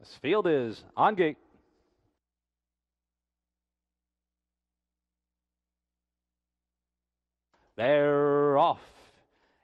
This field is on gate. They're off.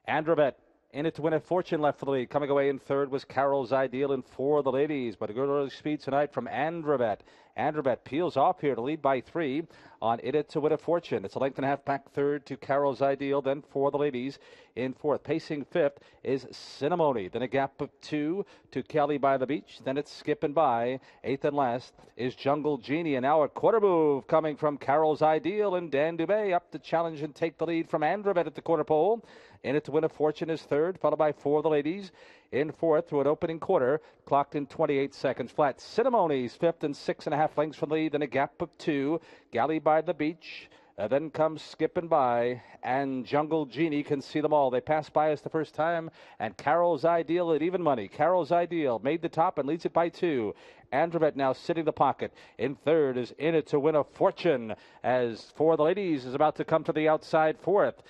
Andrevet in it to win a fortune left for the lead. Coming away in third was Carol's Ideal in four of the ladies, but a good early speed tonight from Andrevet. Andrevet peels off here to lead by three on In It to Win a Fortune. It's a length and a half back third to Carol's Ideal, then for the ladies in fourth. Pacing fifth is Cinnamony, then a gap of two to Kelly by the Beach, then it's skipping by. Eighth and last is Jungle Genie, and now a quarter move coming from Carol's Ideal and Dan Dubé up to challenge and take the lead from Andrevet at the quarter pole. In It to Win a Fortune is third, followed by four the ladies in fourth through an opening quarter, clocked in 28 seconds flat. Cinnamony's fifth and six and a half lengths from the lead, then a gap of two. Galley by the beach. Uh, then comes skipping by, and Jungle Genie can see them all. They pass by us the first time, and Carol's Ideal at even money. Carol's Ideal made the top and leads it by two. Andrevet now sitting the pocket. In third is in it to win a fortune, as for the ladies is about to come to the outside fourth.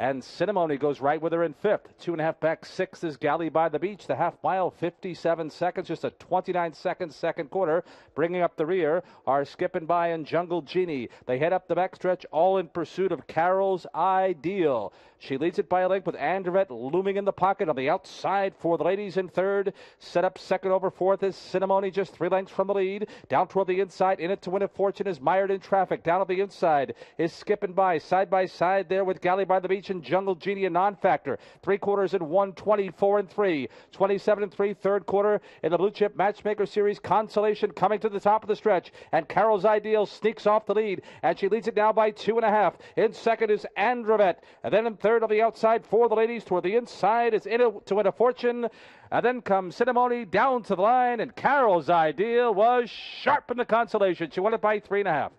And Cinnamony goes right with her in fifth. Two and a half back. Sixth is Galley by the Beach. The half mile, 57 seconds. Just a 29 second second quarter. Bringing up the rear are Skipping by and Jungle Genie. They head up the backstretch, all in pursuit of Carol's Ideal. She leads it by a length with Andrevet looming in the pocket on the outside for the ladies in third. Set up second over fourth is Cinnamony, just three lengths from the lead. Down toward the inside, in it to win a fortune is mired in traffic. Down on the inside is Skipping by, side by side there with Galley by the Beach Jungle Genie a non-factor. Three quarters in one, 24 and three, 27 and three, third quarter in the Blue Chip Matchmaker Series. Consolation coming to the top of the stretch, and Carol's Ideal sneaks off the lead, and she leads it now by two and a half. In second is Andrevet, and then in third on the outside for the ladies. Toward the inside is in to win a fortune. And then comes Cinnamony down to the line, and Carol's Ideal was sharp in the consolation. She won it by three and a half.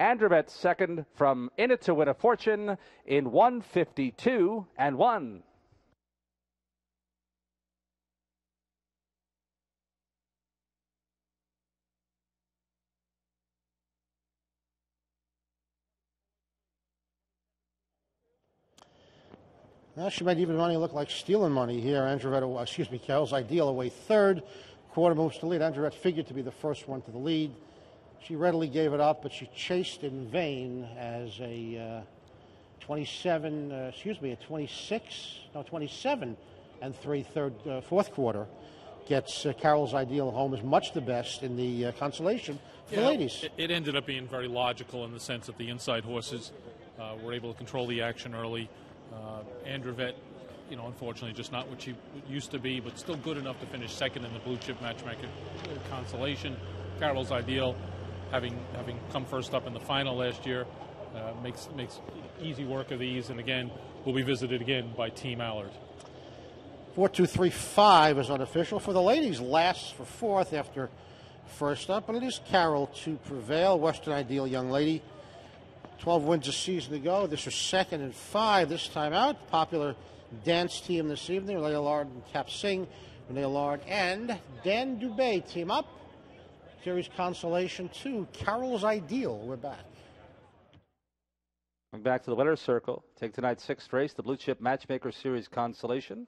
Andrevet second from In It to Win a Fortune in 152 and 1. Now she might even money look like stealing money here. Andrevet, uh, excuse me, Carol's Ideal away third. Quarter moves to lead. Andrevet figured to be the first one to the lead. She readily gave it up, but she chased in vain as a uh, 27, uh, excuse me, a 26, no, 27 and three third, uh, fourth quarter gets uh, Carol's Ideal home is much the best in the uh, consolation for yeah, the ladies. It, it, ended up being very logical in the sense that the inside horses uh, were able to control the action early. Uh, Andrevet, you know, unfortunately, just not what she used to be, but still good enough to finish second in the blue chip matchmaker consolation. Carol's Ideal having having come first up in the final last year, uh, makes makes easy work of these. And again, we'll be visited again by Team Allard. Four two three five is unofficial for the ladies. Last for fourth after first up, and it is Carol to prevail. Western Ideal young lady. 12 wins a season to go. This is second and five this time out. Popular dance team this evening. Renee Allard and Cap Singh. Renee Allard and Dan Dubé team up. Series consolation two. Carol's Ideal. We're back. Going back to the winner's circle. Take tonight's sixth race, the Blue Chip Matchmaker Series consolation.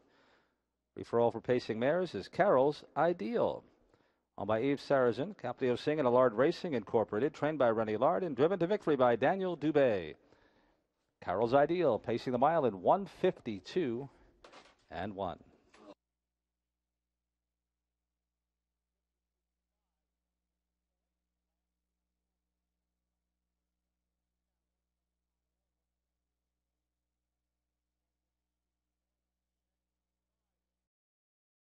Referral for pacing mares is Carol's Ideal. Owned by Eve Sarrazin, company of Singh and Allard Racing Incorporated, trained by Renee Allard and driven to victory by Daniel Dubé. Carol's Ideal, pacing the mile in 152 and 1.